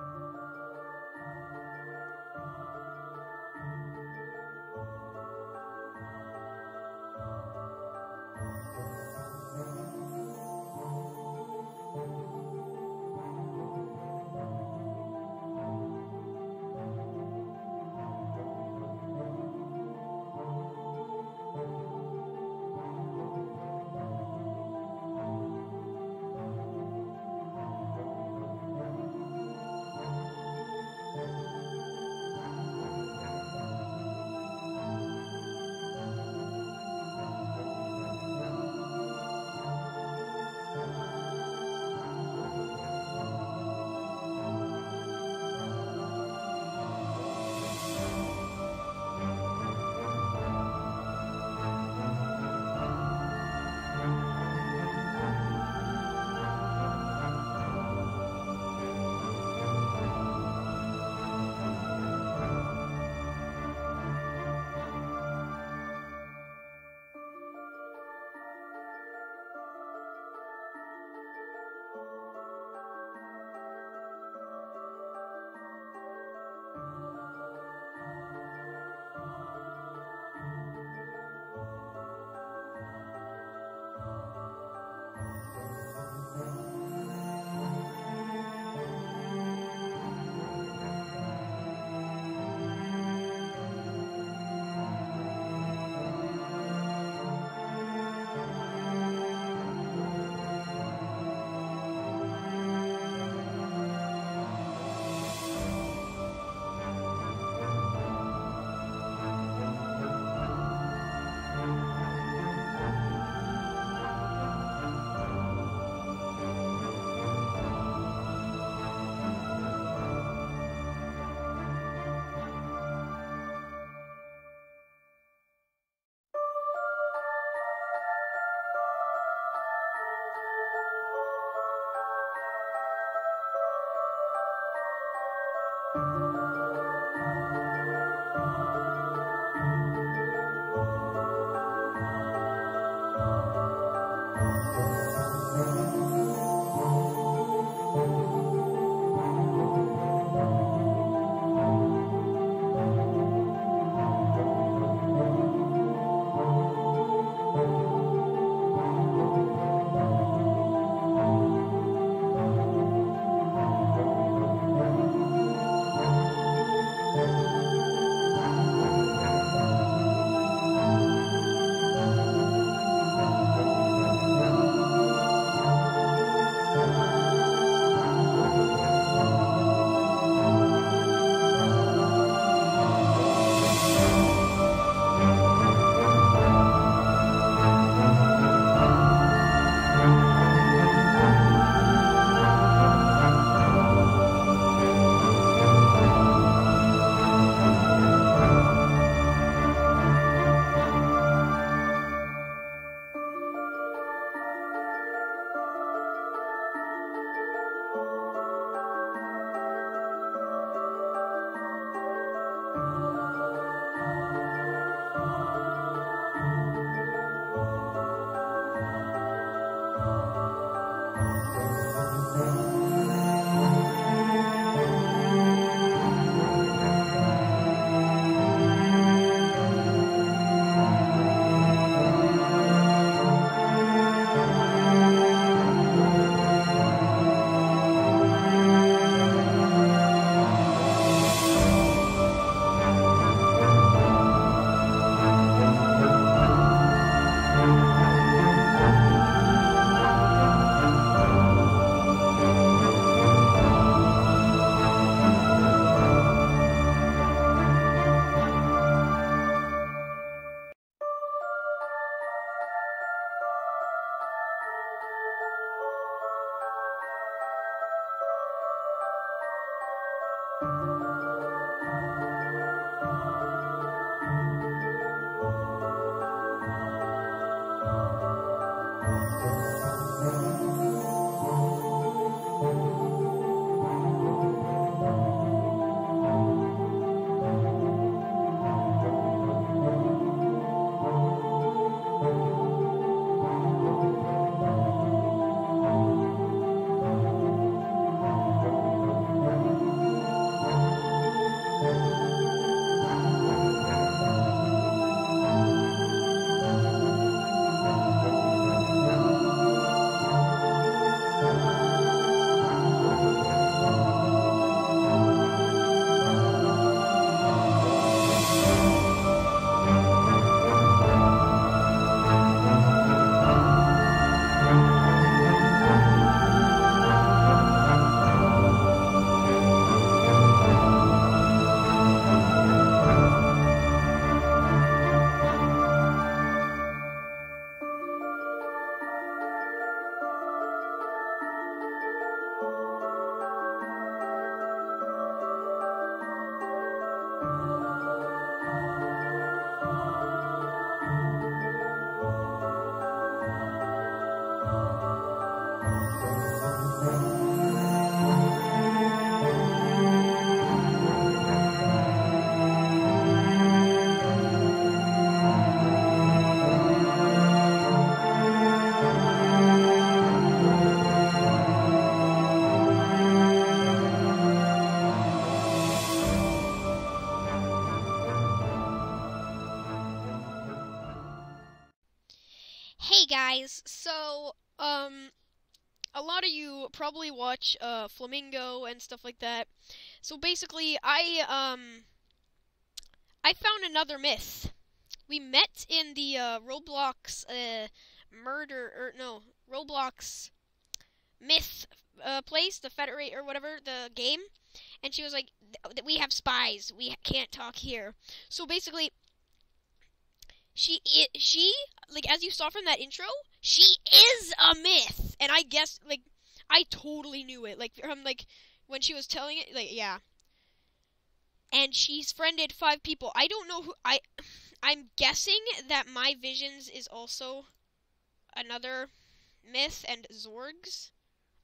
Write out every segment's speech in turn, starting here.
Thank probably watch uh Flamingo and stuff like that. So basically I um I found another myth. We met in the uh, Roblox uh murder or no, Roblox myth uh, place, the Federate or whatever, the game, and she was like we have spies. We can't talk here. So basically she she like as you saw from that intro, she is a myth, and I guess like I totally knew it. Like from like when she was telling it, like yeah. And she's friended five people. I don't know who I. I'm guessing that my visions is also another myth and Zorgs.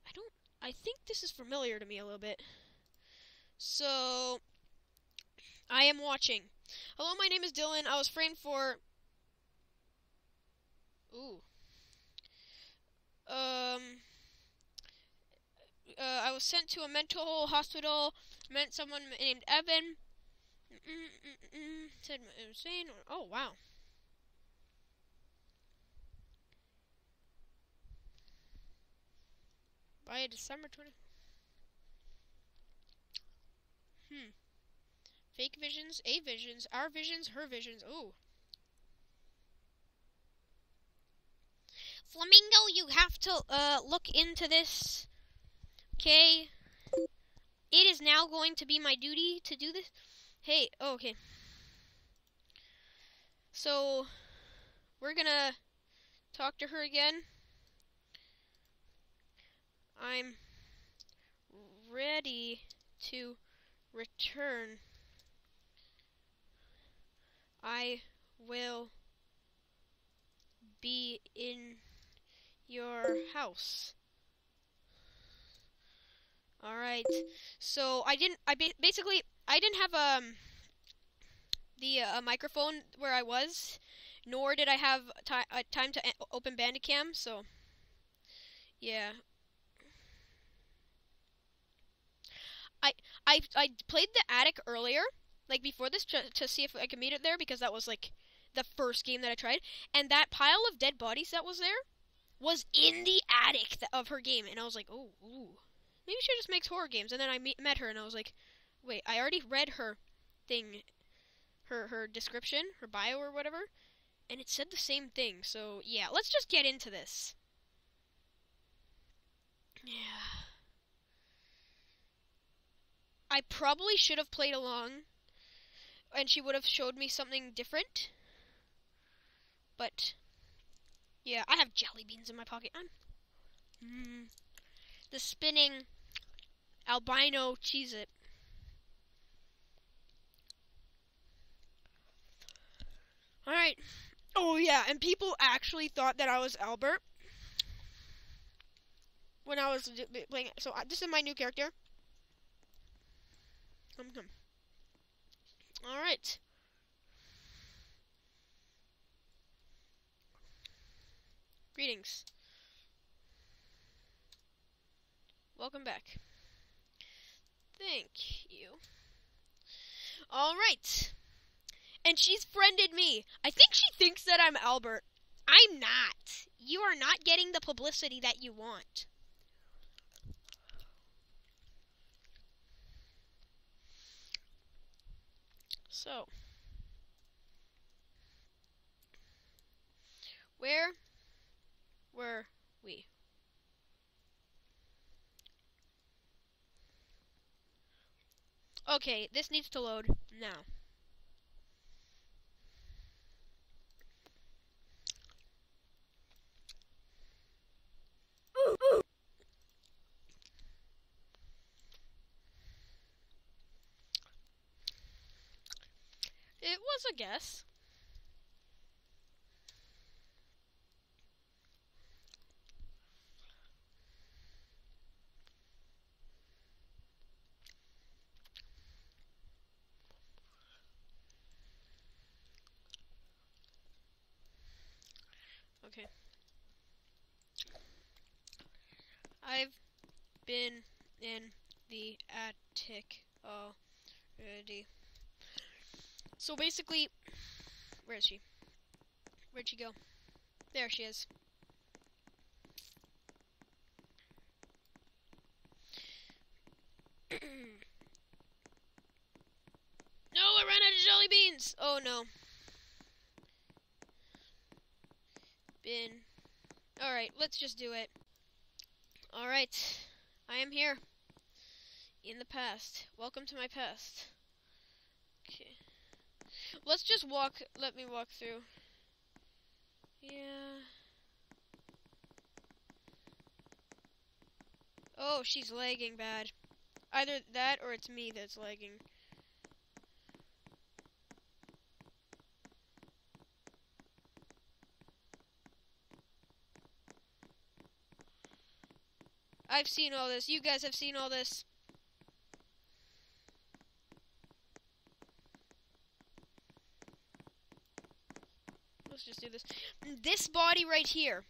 I don't. I think this is familiar to me a little bit. So I am watching. Hello, my name is Dylan. I was framed for Ooh. Um. Uh, I was sent to a mental hospital. Met someone named Evan. Mm-mm-mm-mm. Said insane. Oh wow. By December 20. Hmm. Fake visions, A visions, our visions, her visions. Ooh. Flamingo, you have to uh, look into this. Okay. It is now going to be my duty to do this. Hey, oh, okay. So, we're gonna talk to her again. I'm ready to return. I will be in your house. All right. So I didn't. I ba basically I didn't have um the uh, microphone where I was, nor did I have ti uh, time to open Bandicam. So yeah. I I I played the attic earlier, like before this, to, to see if I could meet it there because that was like the first game that I tried, and that pile of dead bodies that was there was in the attic of her game, and I was like, oh, ooh, maybe she just makes horror games. And then I met her, and I was like, wait, I already read her thing, her her description, her bio or whatever, and it said the same thing. So yeah, let's just get into this. Yeah. I probably should have played along, and she would have showed me something different. But yeah, I have jelly beans in my pocket. I'm mm, the spinning albino cheese it. Alright. Oh yeah, and people actually thought that I was Albert when I was playing. So uh, this is my new character. Come, come. All right. Greetings. Welcome back. Thank you. Alright. And she's friended me. I think she thinks that I'm Albert. I'm not. You are not getting the publicity that you want. So. Where were we? Okay, this needs to load now. It was a guess. Okay. I've been in the attic already. So basically, where is she? Where'd she go? There she is. no, I ran out of jelly beans! Oh no. Bin. Alright, let's just do it. Alright, I am here. In the past. Welcome to my past. Okay. Let's just walk, let me walk through. Yeah. Oh, she's lagging bad. Either that or it's me that's lagging. I've seen all this. You guys have seen all this. Let's just do this. This body right here.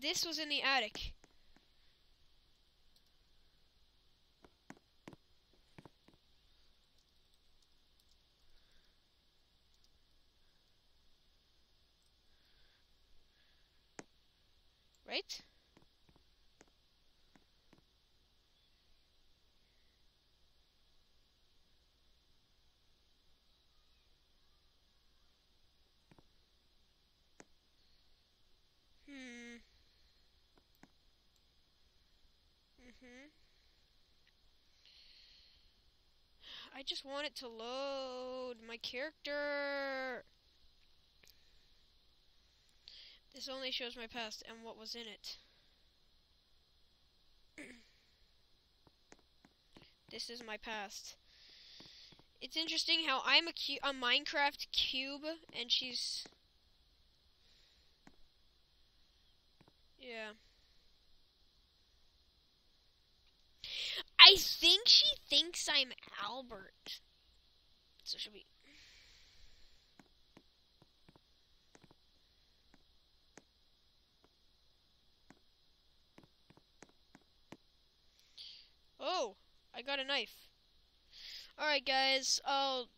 This was in the attic. Right? Hmm. Mhm. I just want it to load my character. This only shows my past and what was in it. this is my past. It's interesting how I'm a, a Minecraft cube and she's Yeah. I think she thinks I'm Albert. So she'll be. Oh, I got a knife. Alright, guys, I'll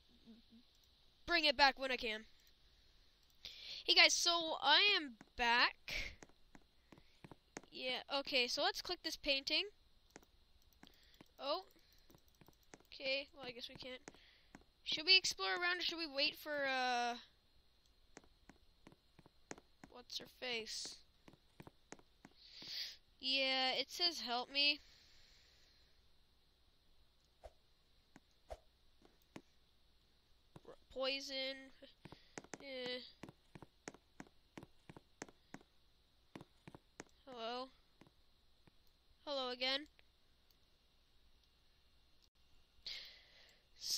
bring it back when I can. Hey, guys, so I am back. Yeah, okay, so let's click this painting. Oh. Okay, well, I guess we can't. Should we explore around or should we wait for, uh... What's her face? Yeah, it says help me. Poison. Eh. Hello? Hello again.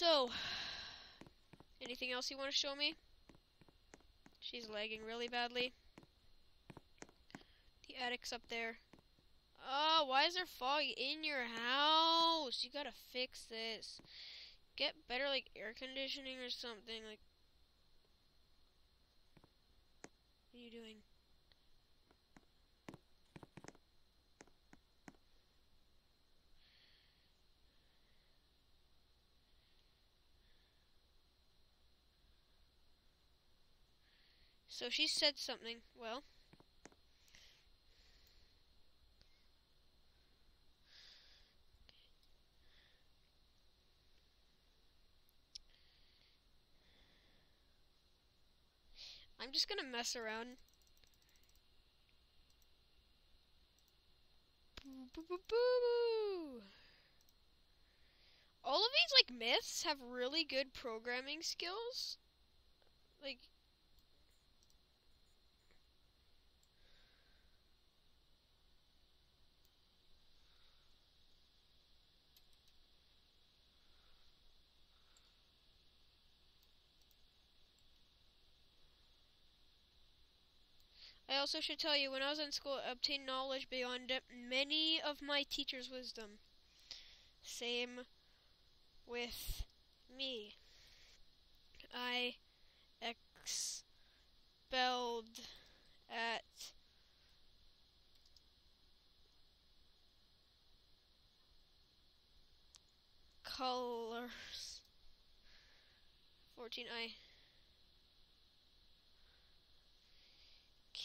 So, anything else you want to show me? She's lagging really badly. The attic's up there. Oh, why is there fog in your house? You gotta fix this. Get better, like, air conditioning or something. Like, what are you doing? So she said something. Well. I'm just gonna mess around. All of these like myths have really good programming skills. Like I also should tell you, when I was in school, I obtained knowledge beyond many of my teachers' wisdom. Same with me. I expelled at colors 14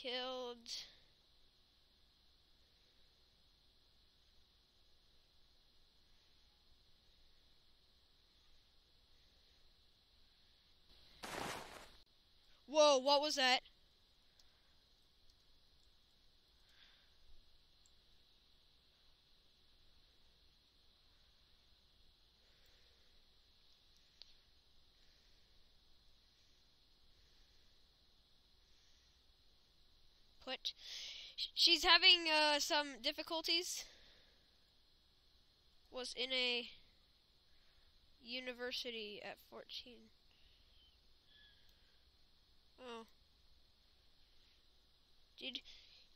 killed. Whoa, what was that? Put. She's having uh, some difficulties. Was in a university at 14. Oh. Did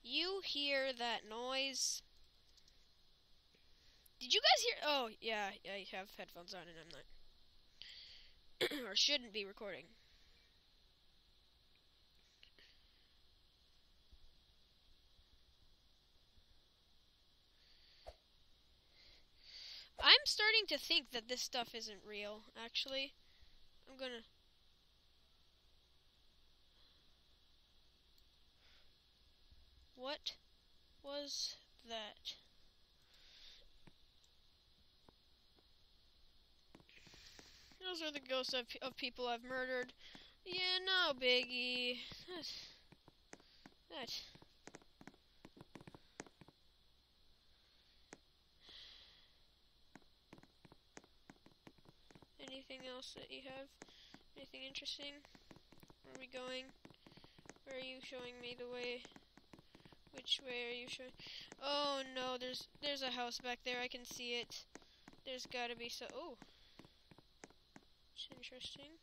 you hear that noise? Did you guys hear? Oh, yeah, I have headphones on and I'm not. or shouldn't be recording. I'm starting to think that this stuff isn't real, actually. I'm gonna... What was that? Those are the ghosts of, of people I've murdered. Yeah, no biggie. That. That. Anything else that you have? Anything interesting? Where are we going? Where are you showing me the way? Which way are you showing? Oh no, there's there's a house back there. I can see it. There's gotta be so. Oh, it's interesting.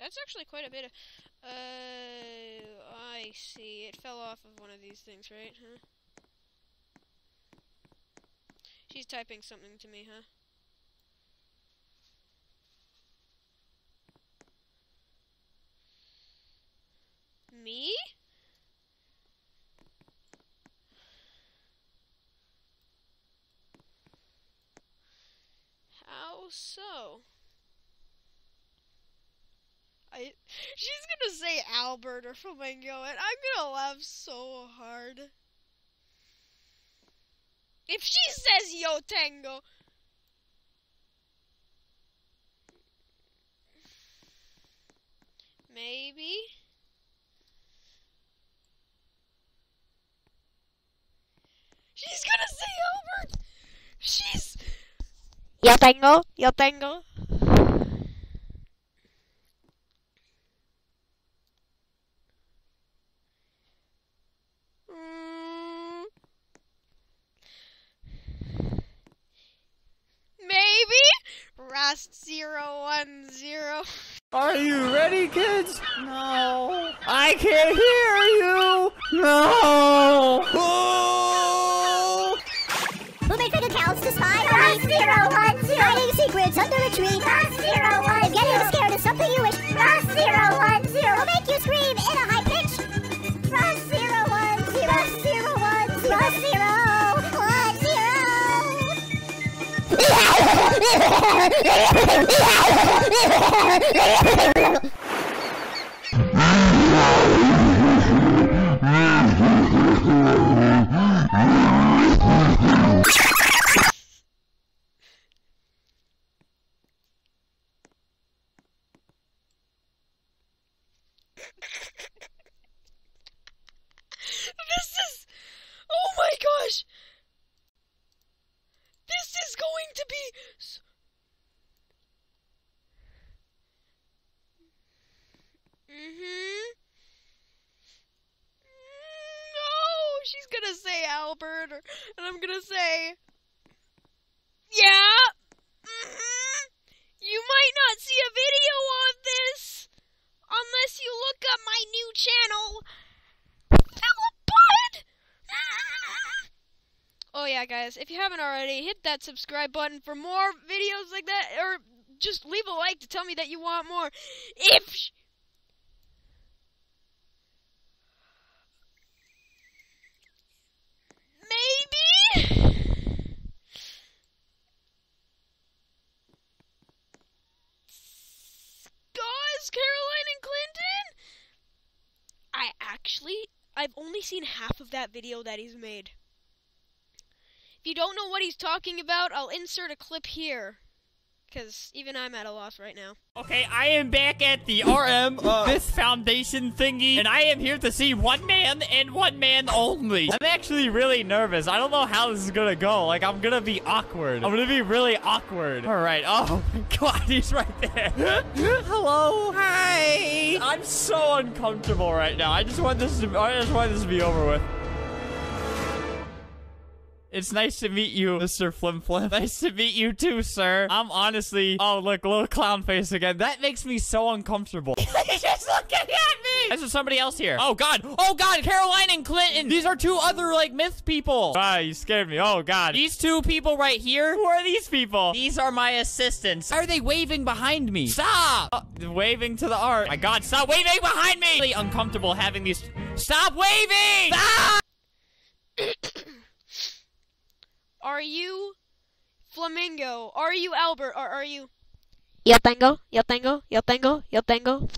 That's actually quite a bit of. Uh, I see. It fell off of one of these things, right? Huh? She's typing something to me, huh? Me? How so? I she's gonna say Albert or Flamingo and I'm gonna laugh so hard. If she says Yo Tango Maybe She's gonna say Albert. She's. Yo tengo, yo tengo. Mm. Maybe Rust zero one zero. Are you ready, kids? No. I can't hear you. No. Oh! Who made fake accounts to spy on me? Zero one zero. Hiding secrets under a tree. Ross zero one. If getting scared is something you wish. Ross zero one zero. Will make you scream Yeah! that subscribe button for more videos like that, or just leave a like to tell me that you want more. If maybe guys, Caroline and Clinton. I actually, I've only seen half of that video that he's made. If you don't know what he's talking about, I'll insert a clip here. Because even I'm at a loss right now. Okay, I am back at the RM, uh, this foundation thingy, and I am here to see one man and one man only. I'm actually really nervous. I don't know how this is gonna go. Like, I'm gonna be awkward. I'm gonna be really awkward. All right. Oh my god, he's right there. Hello. Hi. I'm so uncomfortable right now. I just want this to. I just want this to be over with. It's nice to meet you, Mr. Flim Flim. Nice to meet you too, sir. I'm honestly... Oh, look, little clown face again. That makes me so uncomfortable. He's just looking at me! There's somebody else here. Oh, God. Oh, God. Caroline and Clinton. These are two other, like, myth people. Ah, you scared me. Oh, God. These two people right here? Who are these people? These are my assistants. Why are they waving behind me? Stop! Uh, waving to the art. My God, stop waving behind me! Really uncomfortable having these... Stop waving! Stop! Are you Flamingo? Are you Albert? Or are you. Yo tengo, yo tengo, yo tengo, yo tengo.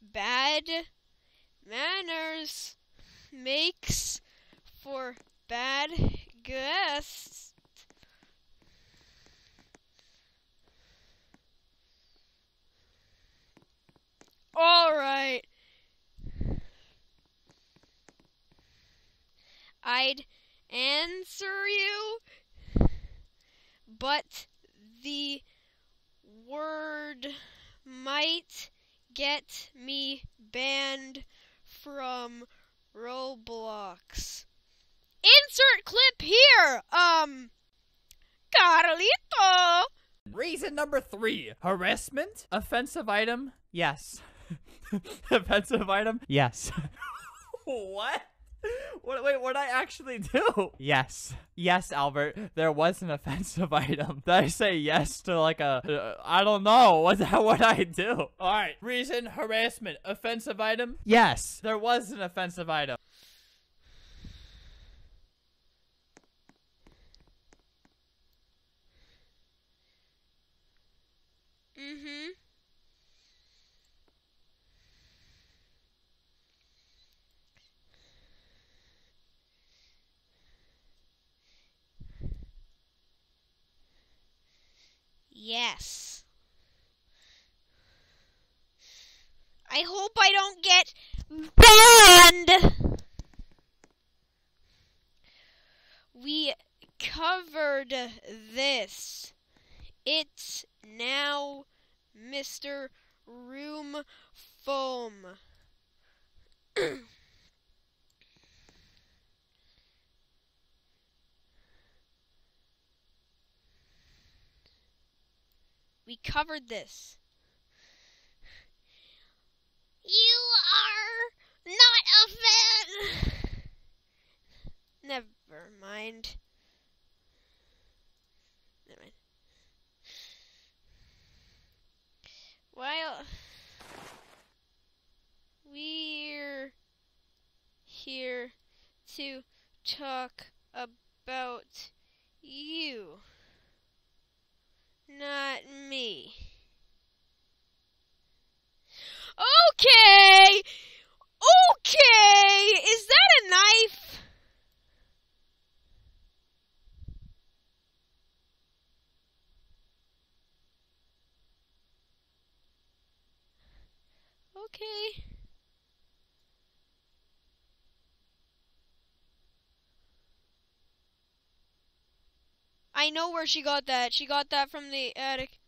Bad manners makes for bad guests. All right. I'd answer you, but the word might get me banned from Roblox. Insert clip here. Um, Carlito. Reason number three harassment? Offensive item? Yes. Offensive item? Yes. what? What, wait, what did I actually do? Yes. Yes, Albert. There was an offensive item. Did I say yes to like a? Uh, I don't know. What what I do? All right. Reason harassment. Offensive item? Yes. There was an offensive item. Yes. I hope I don't get banned. We covered this. It's now Mr. Room Foam. We covered this. You are not a fan. Never mind. Never mind. While we're here to talk about you, not me. Okay! Okay! Is that a knife? Okay. I know where she got that. She got that from the attic.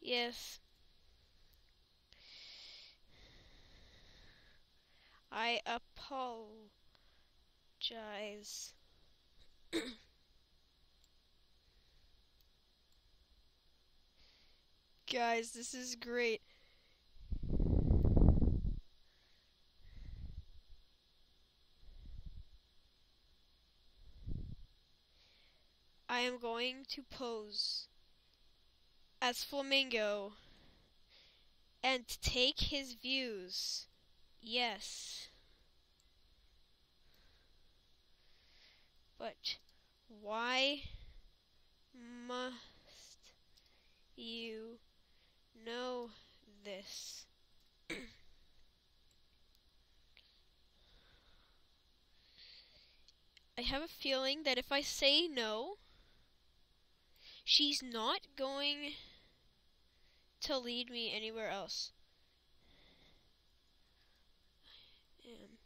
Yes. I apologize. Guys, this is great. I am going to pose as Flamingo and take his views. Yes. But why must you know this? I have a feeling that if I say no, she's not going to lead me anywhere else. Um,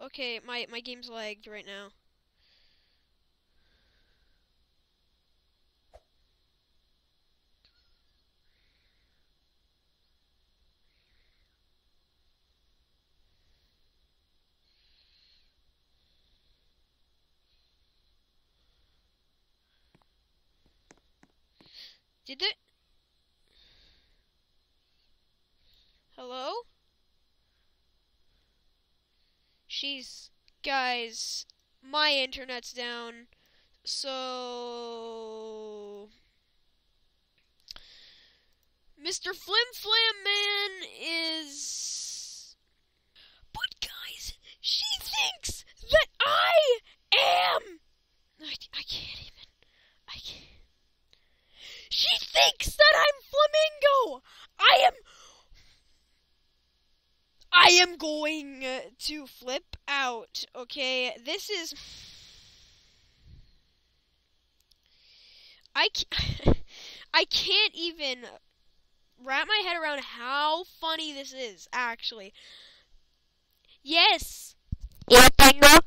okay, my my game's lagged right now. Did it? Hello? She's guys, my internet's down. So Mr. Flim Flam Man is But guys, she thinks that I am I, I can't even I can't she thinks that I'm Flamingo! I am. I am going uh, to flip out, okay? This is. I, ca- I can't even wrap my head around how funny this is, actually. Yes! Yo tengo.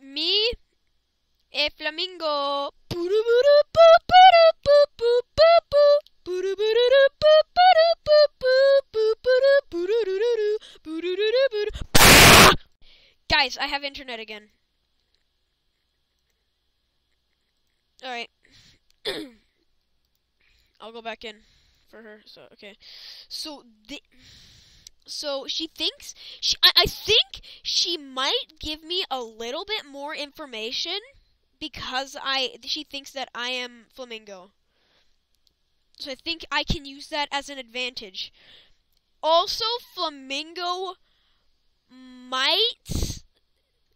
Me, a flamingo. Guys, I have internet again. Alright. I'll go back in for her. So, okay. So, the. So she thinks she I, I think she might give me a little bit more information because I she thinks that I am flamingo. So I think I can use that as an advantage. Also, flamingo might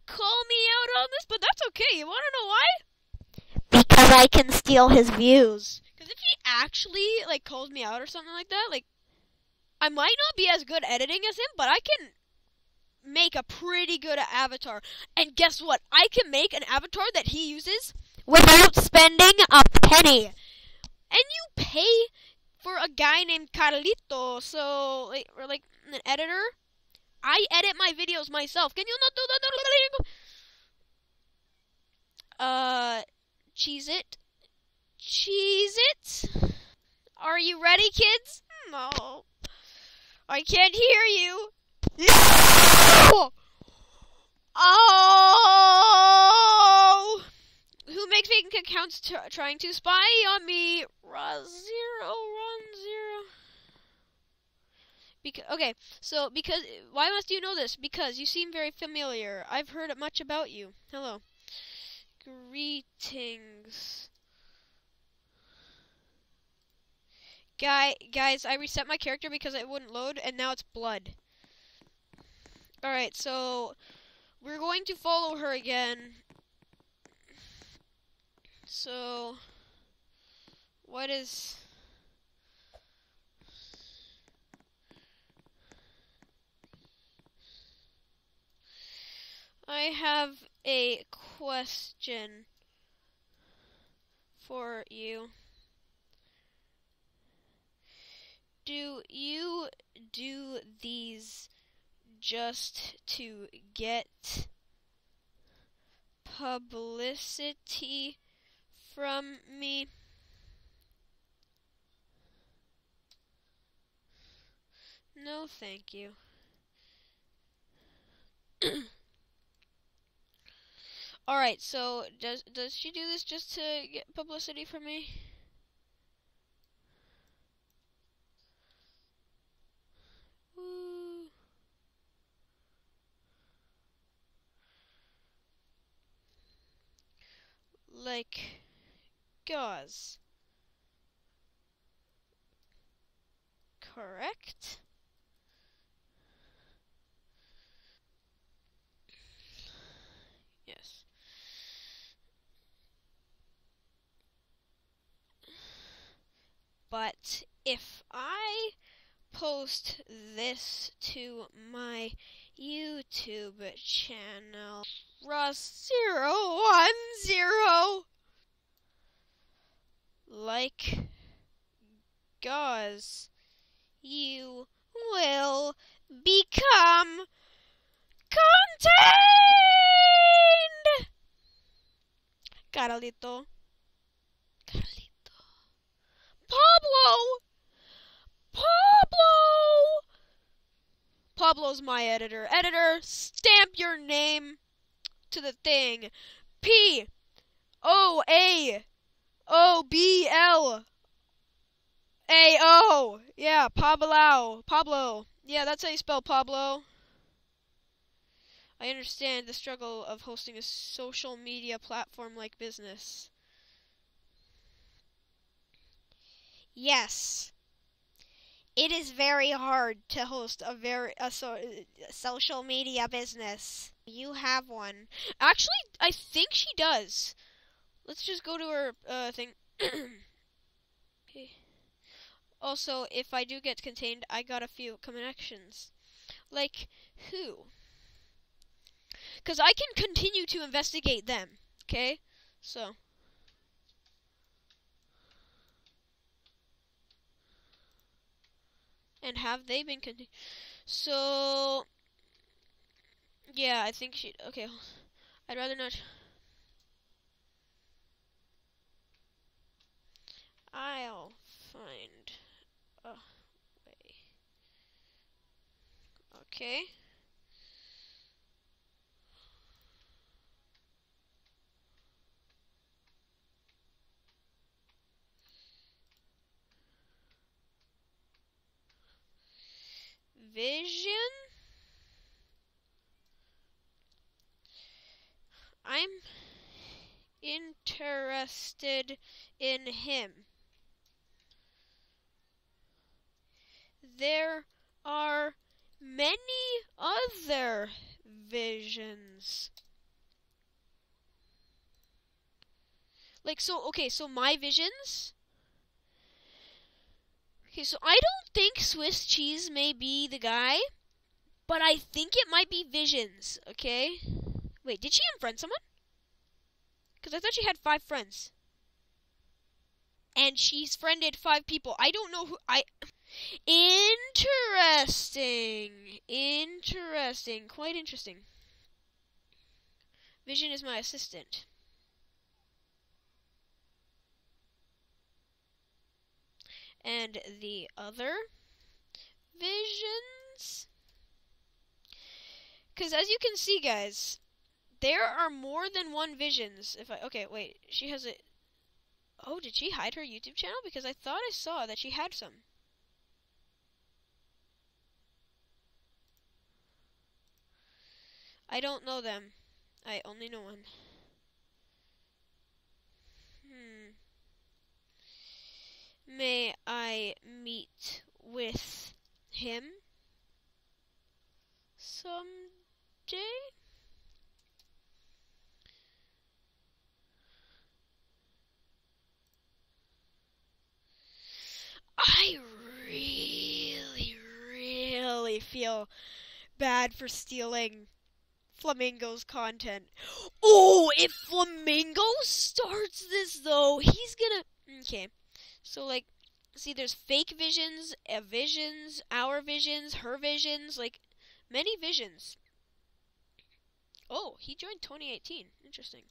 call me out on this, but that's okay. You want to know why? Because I can steal his views. Because if he actually like calls me out or something like that, like I might not be as good editing as him, but I can make a pretty good avatar. And guess what? I can make an avatar that he uses Without spending a penny. And you pay for a guy named Carlito, so like, or like an editor. I edit my videos myself. Can you not do that? Uh, cheese it, cheese it. Are you ready, kids? No, I can't hear you. No! Oh! Who makes t- trying to spy on me? Run zero, run zero. Okay, so because why must you know this? Because you seem very familiar. I've heard much about you. Hello. Greetings. Guy, guys, I reset my character because it wouldn't load, and now it's blood. Alright, so we're going to follow her again. So, what is. I have a question for you. Do you do these just to get publicity from me. No, thank you. Alright, so does does she do this just to get publicity for me? Like gauze. Correct. Yes. But if I post this to my YouTube channel, Ross zero one zero, like gauze, you will become contained. Carlito. Carlito. Pablo! Pablo! Pablo's my editor. Editor, stamp your name to the thing. P O A O B L A O. Yeah, Pablo. Pablo. Yeah, that's how you spell Pablo. I understand the struggle of hosting a social media platform like business. Yes. It is very hard to host a very a so, social media business. You have one. Actually, I think she does. Let's just go to her uh, thing. okay. Also, if I do get contained, I got a few connections. Like who? Because I can continue to investigate them. Okay? So. And have they been continued? So. Yeah, I think she. Okay. I'd rather not. I'll find a way. Okay. Vision. I'm interested in him. There are many other visions. Like, so, okay, so my visions. Okay, so I don't think Swiss cheese may be the guy, but I think it might be Visions, okay? Wait, did she unfriend someone? Because I thought she had five friends. And she's friended five people. I don't know who. I. Interesting. Interesting. Quite interesting. Vision is my assistant. And the other visions. Because as you can see, guys, there are more than one visions. If I okay, wait, she has a. Oh, did she hide her YouTube channel? Because I thought I saw that she had some. I don't know them. I only know one. Hmm. May I meet with him someday? I really, really feel bad for stealing Flamingo's content. Oh, if Flamingo starts this though, he's gonna. Okay, so like, see, there's fake visions, uh, visions, our visions, her visions, like many visions. Oh, he joined 2018. Interesting.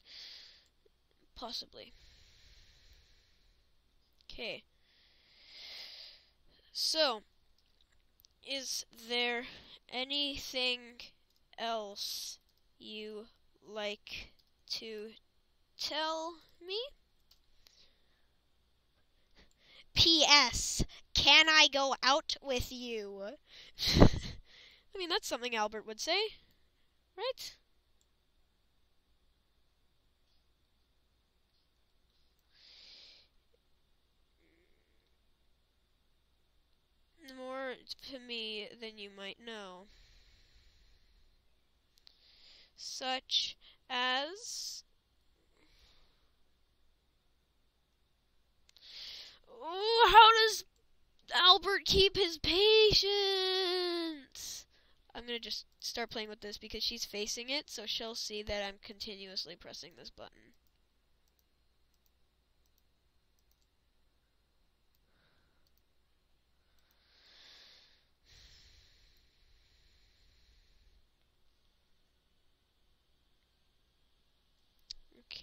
Possibly. Okay. So, is there anything else you like to tell me? P.S. Can I go out with you? I mean, that's something Albert would say, right? More to me than you might know. Such as. Oh, how does Albert keep his patience? I'm gonna just start playing with this because she's facing it, so she'll see that I'm continuously pressing this button.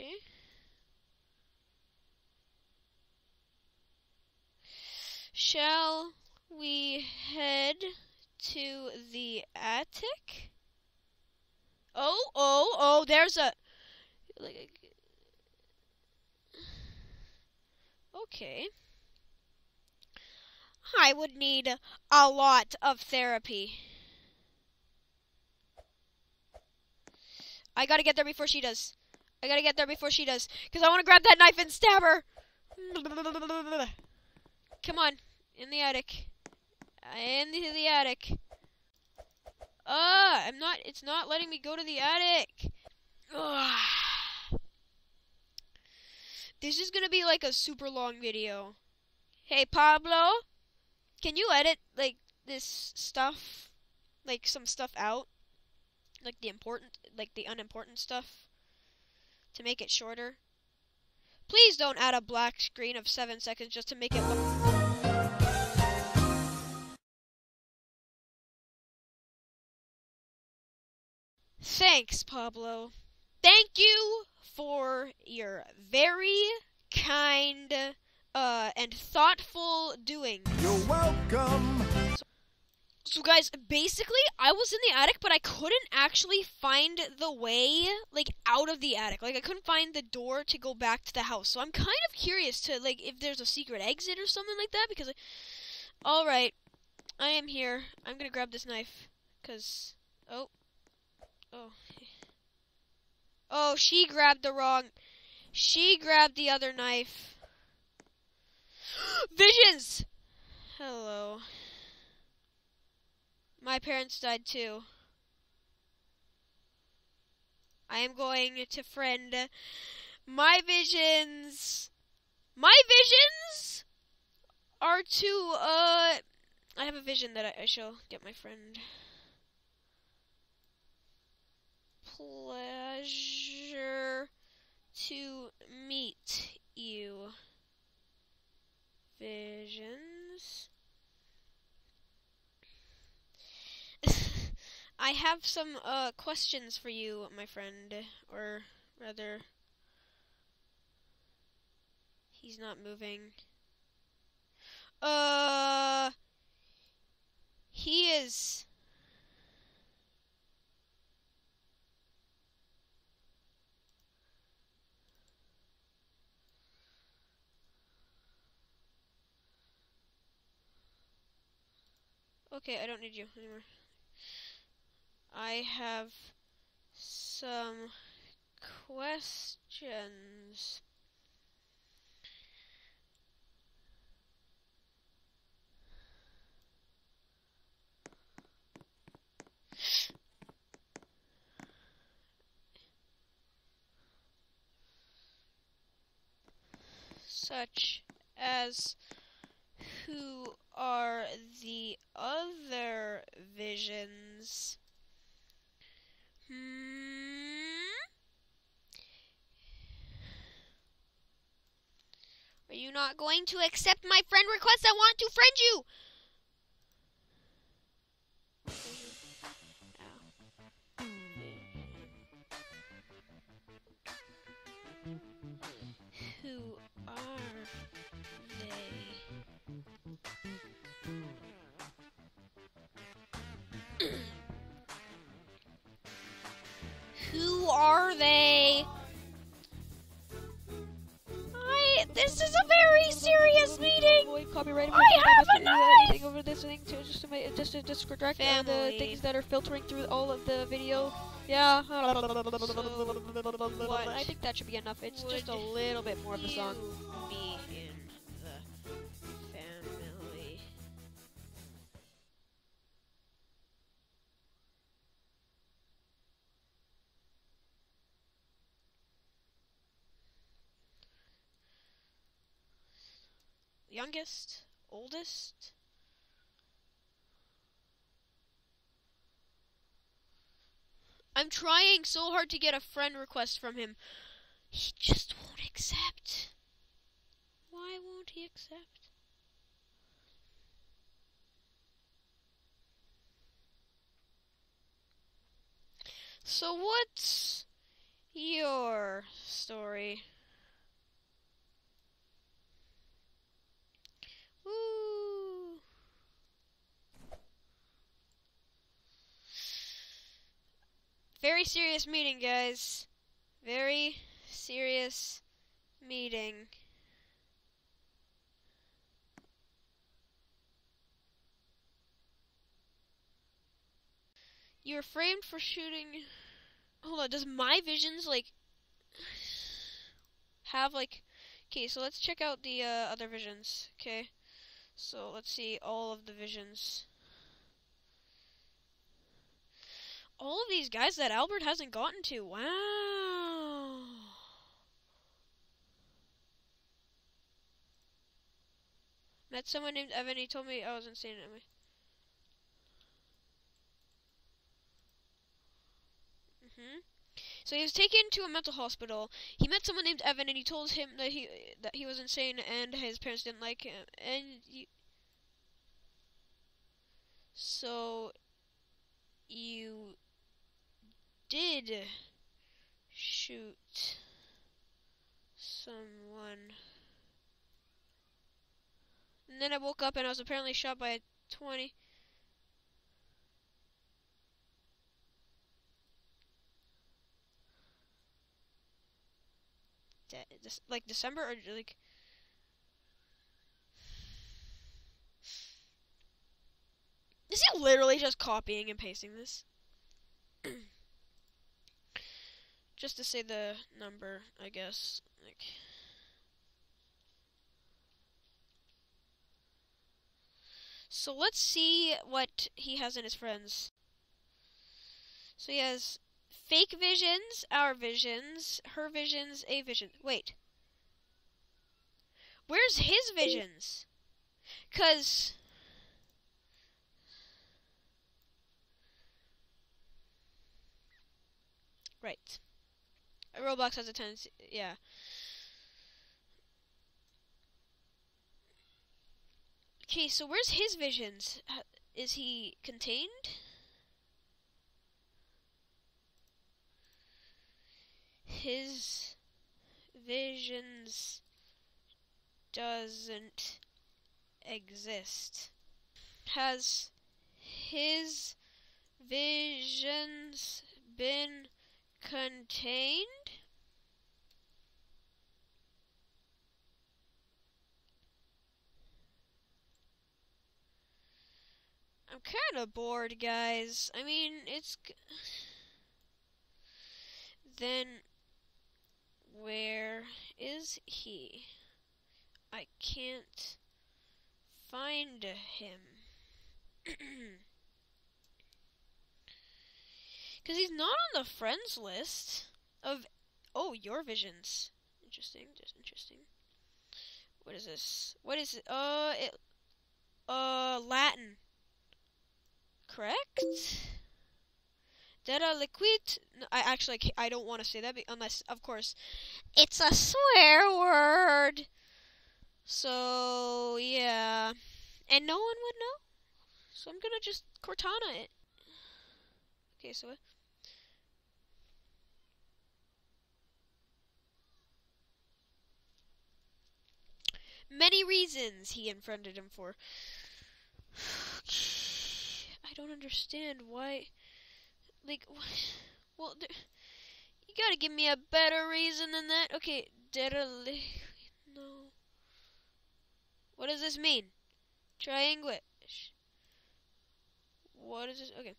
Okay. Shall we head to the attic? Oh, oh, oh, there's a. Okay. I would need a lot of therapy. I gotta get there before she does. I gotta get there before she does. Because I want to grab that knife and stab her. Come on. In the attic. Into the attic. Ah, I'm not. It's not letting me go to the attic. Ugh. This is gonna be like a super long video. Hey Pablo, can you edit like this stuff, like some stuff out, like the important, like the unimportant stuff, to make it shorter? Please don't add a black screen of seven seconds just to make it look. Thanks, Pablo. Thank you for your very kind uh, and thoughtful doing. You're welcome. So, guys, basically, I was in the attic, but I couldn't actually find the way, like, out of the attic. Like, I couldn't find the door to go back to the house. So, I'm kind of curious to, like, if there's a secret exit or something like that, because, I... alright, I am here. I'm gonna grab this knife, because, oh, oh. Oh, she grabbed the wrong, she grabbed the other knife. Visions! Hello. My parents died too. I am going to friend my visions. My visions are to uh I have a vision that I, I shall get my friend. Pleasure to meet you. Visions. I have some uh, questions for you, my friend, or rather, he's not moving. Uh, he is. Okay, I don't need you anymore. I have some questions. Such as who are the other visions? Hmm? Are you not going to accept my friend request? I want to friend you! Who are they? Who are they? I. This is a very serious meeting. copyright. I have a do anything over this thing to just to make just to distract the things that are filtering through all of the video. Yeah. I what think that should be enough. It's just a little bit more of a song. Youngest, oldest. I'm trying so hard to get a friend request from him. He just won't accept. Why won't he accept? So what's your story? Very serious meeting, guys. Very serious meeting. You were framed for shooting. Hold on, does my visions like have like? Okay, so let's check out the uh, other visions. Okay, so let's see all of the visions. All of these guys that Albert hasn't gotten to. Wow. Met someone named Evan. He told me I was insane at me. hmm So he was taken to a mental hospital. He met someone named Evan, and he told him that he that he was insane, and his parents didn't like him. And so you did shoot someone. And then I woke up and I was apparently shot by a 20. De- this, like December or like. Is he literally just copying and pasting this? just to say the number, I guess. Like. So let's see what he has in his friends. So he has fake visions, our visions, her visions, a vision. Wait. Where's his visions? Cause Right. Roblox has a tendency yeah. Okay, so where's his visions? Is he contained? His visions doesn't exist. Has his visions been contained? I'm kind of bored, guys. I mean, it's. Then, where is he? I can't find him. Because he's not on the friends list of. Oh, your visions. Interesting, just interesting. What is this? What is it? Uh, it. Uh, Latin correct? Data liquid. I actually I don't want to say that unless, of course, it's a swear word. So yeah, and no one would know. So I'm gonna just Cortana it. Okay, so what? Many reasons he unfriended him for. I don't understand why. Like, well, there, you gotta give me a better reason than that. Okay. No. What does this mean? Trianguish. What is this? Okay.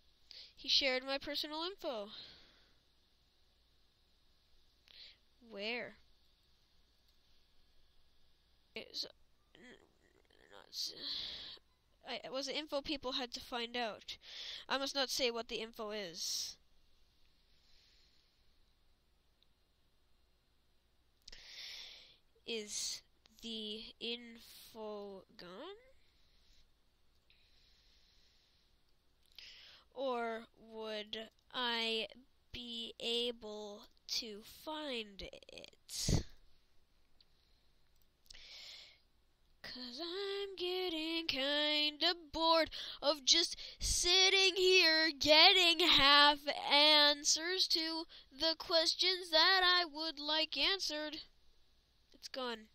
He shared my personal info. Where? Is not s- I, it was the info people had to find out. I must not say what the info is. Is the info gone? Or would I be able to find it? Cause I'm getting kinda bored of just sitting here getting half answers to the questions that I would like answered. It's gone.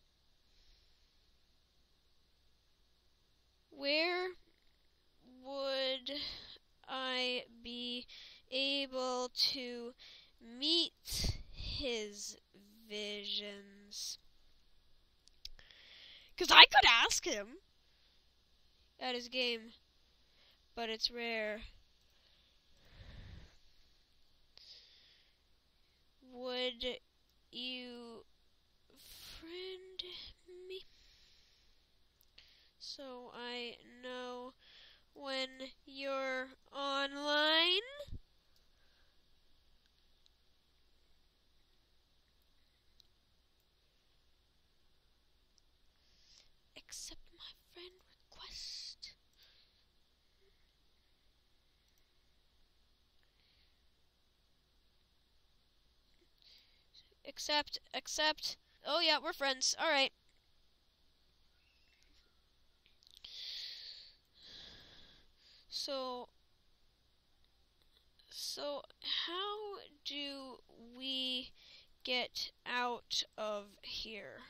Where would I be able to meet his visions? Because I could ask him at his game, but it's rare. Would you friend me? So I know when you're online? Accept my friend request. Accept, accept. Oh yeah, we're friends. All right. So so how do we get out of here?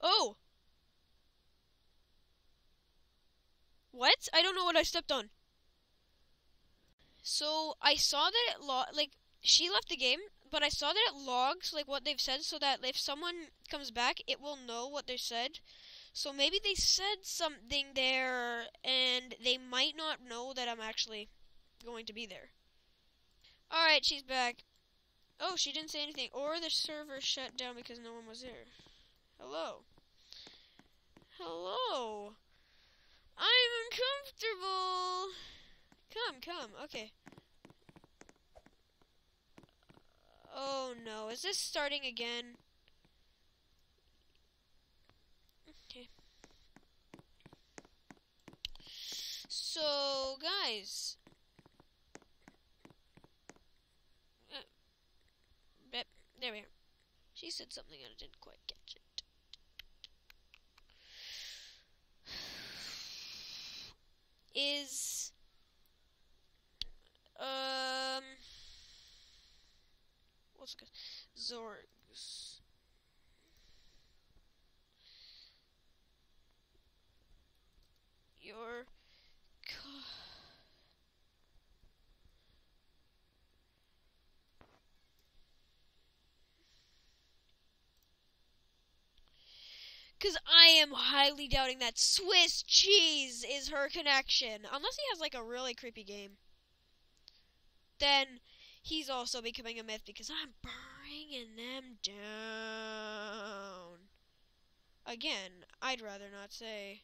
Oh! What? I stepped on. So I saw that it log like she left the game, but I saw that it logs like what they've said, so that if someone comes back, it will know what they said. So maybe they said something there, and they might not know that I'm actually going to be there. All right, she's back. Oh, she didn't say anything, or the server shut down because no one was there. Hello. Hello. I'm uncomfortable. Come, come. Okay. Oh no, is this starting again? Okay. So, guys. Uh, there we are. She said something and I didn't quite catch it. Is um what's it called? Zorgs. Your co- Because I am highly doubting that Swiss cheese is her connection. Unless he has like a really creepy game. Then he's also becoming a myth because I'm bringing them down. Again, I'd rather not say.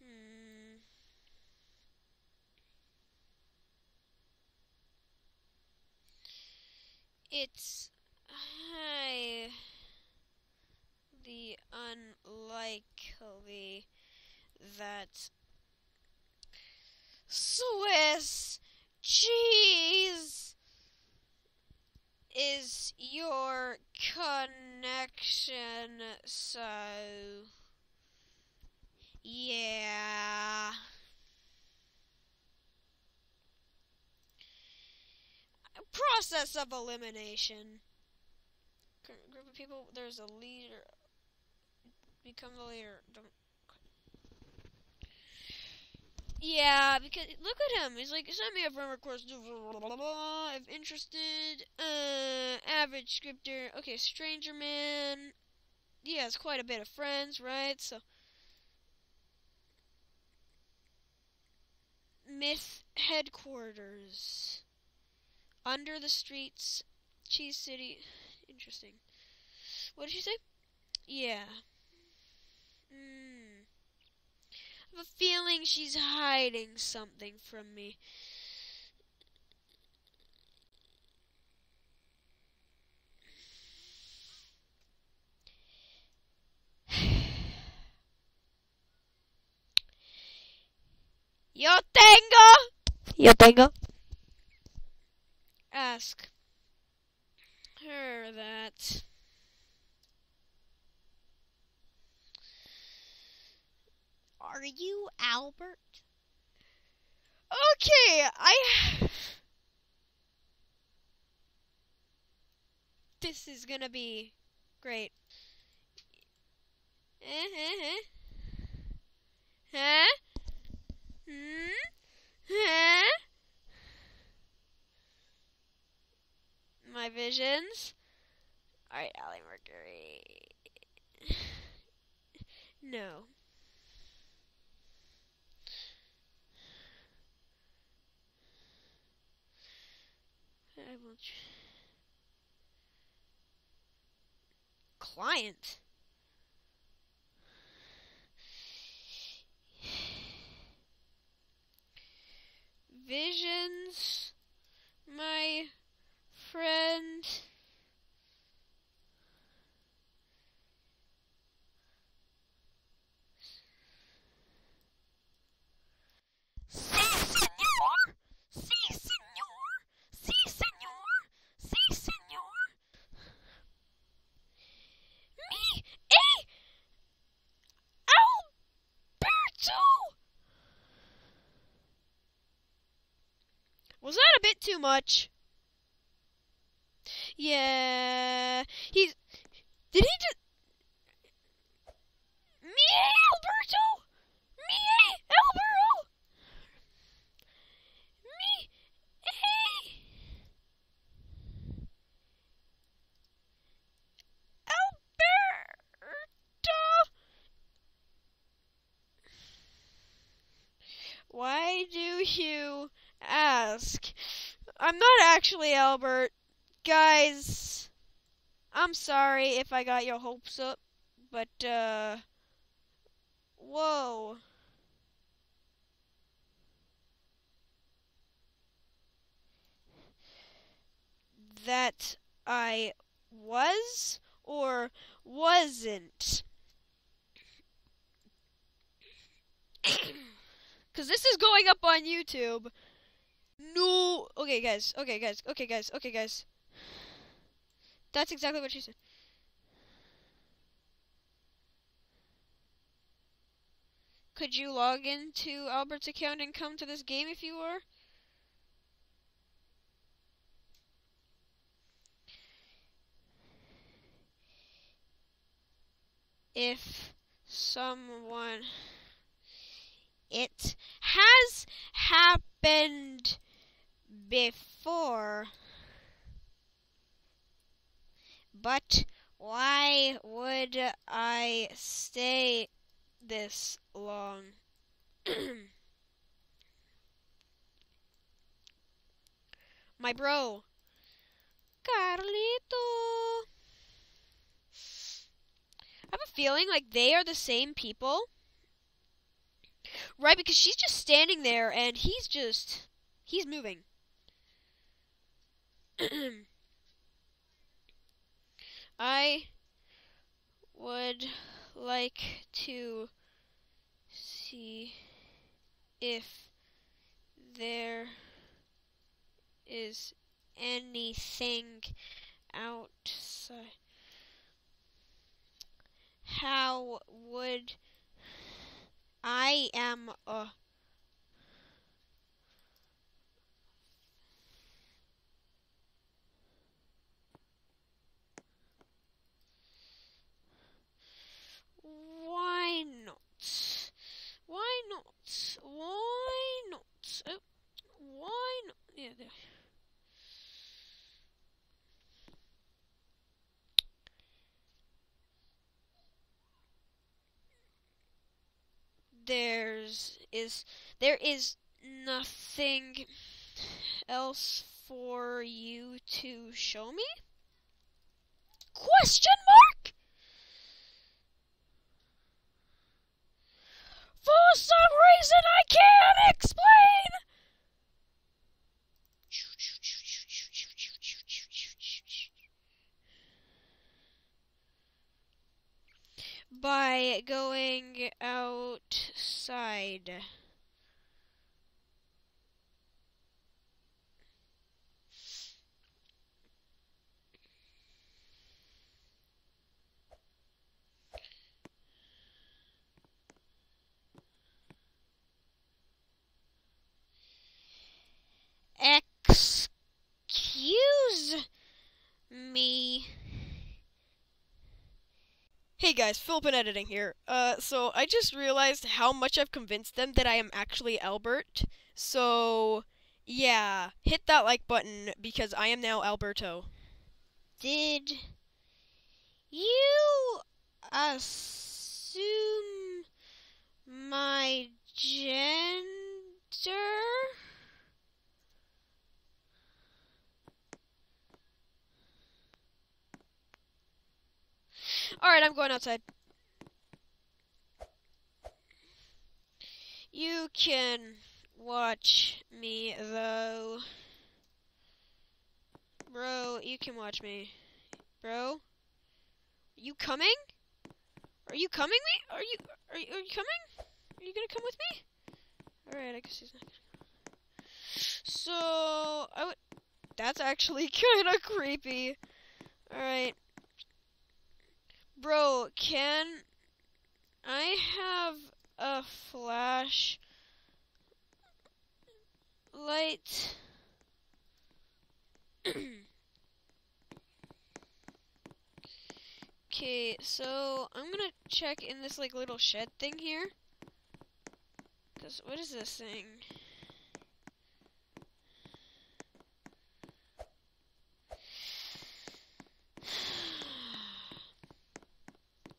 Hmm. It's highly unlikely that Swiss cheese is your connection? So, yeah. Process of elimination. Group of people, there's a leader. Become the leader. Don't. Yeah, because look at him. He's like, send me a friend request. If interested, uh, average scripter. Okay, stranger man. He has quite a bit of friends, right? So, myth headquarters. Under the streets, Cheese City. Interesting. What did she say? Yeah. Hmm. I have a feeling she's hiding something from me. Yo tengo! Yo tengo. Ask her that. Are you Albert? Okay, I. This is gonna be great. Huh? Hmm? Huh? My visions? Alright, Allie Mercury. No. Client. Visions, my friend. A bit too much? Yeah, he's. Did he just? Me, Alberto. Me, Alberto. Me, hey. Alberto. Why do you ask? I'm not actually Albert. Guys, I'm sorry if I got your hopes up, but, uh. Whoa. That I was or wasn't? Because this is going up on YouTube. No. Okay, guys. Okay, guys. Okay, guys. Okay, guys. That's exactly what she said. Could you log into Albert's account and come to this game if you were? If someone. It has happened before. But why would I stay this long? My bro. Carlito. I have a feeling like they are the same people. Right, because she's just standing there and he's just. He's moving. I would like to see if there is anything outside. How would I am a Why not? Why not? Why not? Oh, why not? Yeah, there. There's is there is nothing else for you to show me? Question mark? For some reason I can't explain. By going outside. Excuse me. Hey guys, Filip Editing here. Uh, so I just realized how much I've convinced them that I am actually Albert. So, yeah, hit that like button because I am now Alberto. Did you assume my gender? Alright, I'm going outside. You can watch me, though. Bro, you can watch me. Bro? You coming? Are you coming me? Are you are you, are you coming? Are you gonna come with me? Alright, I guess he's not gonna So I would that's actually kinda creepy. Alright. Bro, can I have a flash light? Okay, so I'm gonna check in this like little shed thing here. Cause what is this thing?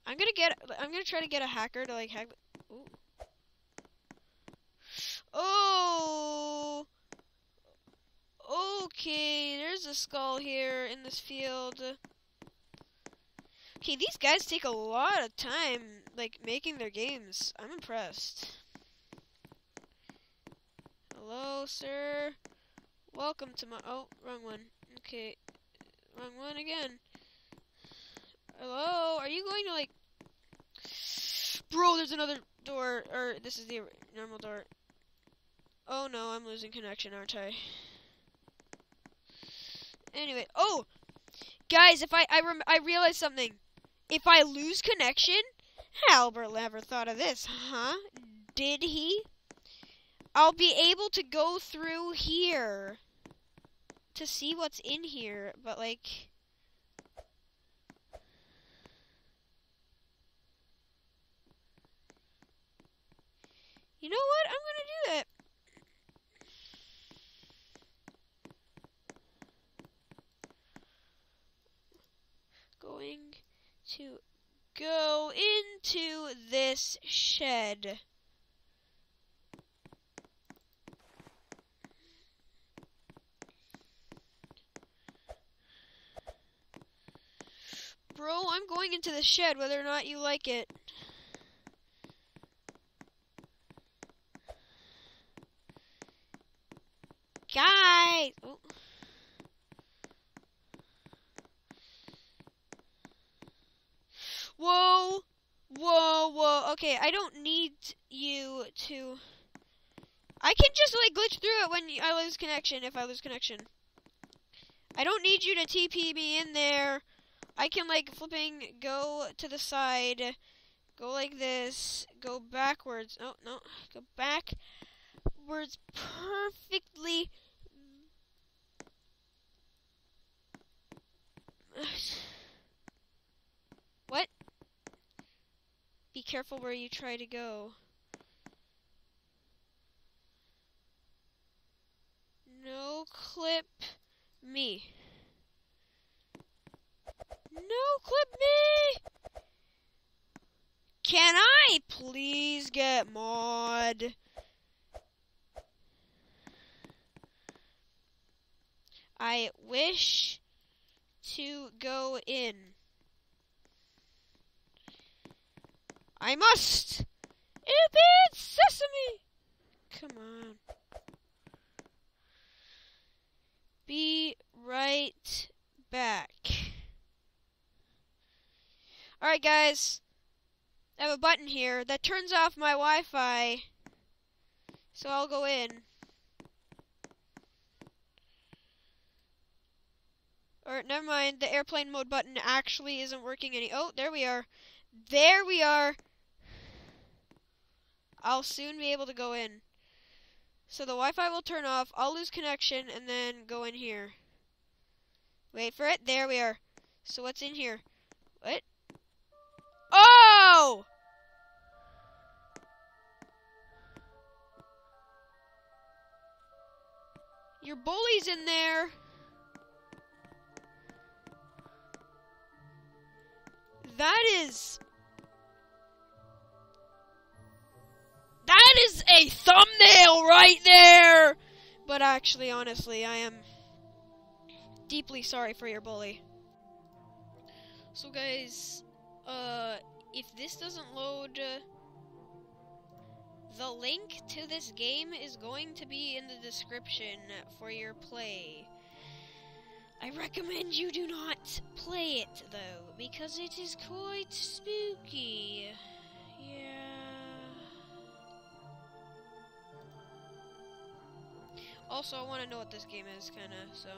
I'm gonna get. I'm gonna try to get a hacker to like hack. Ooh. Oh. Okay, there's a skull here in this field. Okay, these guys take a lot of time, like, making their games. I'm impressed. Hello, sir. Welcome to my... Oh, wrong one. Okay. Wrong one again. Hello? Are you going to, like... Bro, there's another door. Or, this is the normal door. Oh, no, I'm losing connection, aren't I? Anyway, oh! Guys, if I... I, rem I something. If I lose connection... Albert never thought of this, huh? Did he? I'll be able to go through here to see what's in here, but like You know what? I'm going to do that. Going to go into this shed. Bro, I'm going into the shed whether or not you like it. Guys! Whoa! Whoa, whoa. Okay, I don't need you to... I can just, like, glitch through it when I lose connection, if I lose connection. I don't need you to TP me in there. I can like flipping go to the side, go like this, go backwards. Oh no, go backwards perfectly. What? Be careful where you try to go. No clip me. No clip me! Can I please get mod? I wish to go in. I must! Open sesame! Come on. Be right back. Alright, guys. I have a button here that turns off my Wi Fi. So I'll go in. Or, never mind, the airplane mode button actually isn't working any. Oh, there we are. There we are. I'll soon be able to go in. So the Wi-Fi will turn off, I'll lose connection, and then go in here. Wait for it. There we are. So what's in here? What? Oh! Your bully's in there. That is That is a thumbnail right there! But actually, honestly, I am deeply sorry for your bully. So, guys, uh, if this doesn't load, uh, the link to this game is going to be in the description for your play. I recommend you do not play it, though, because it is quite spooky. Yeah. Also, I want to know what this game is, kind of, so.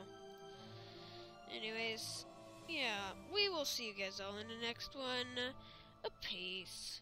Anyways, yeah, we will see you guys all in the next one. A peace.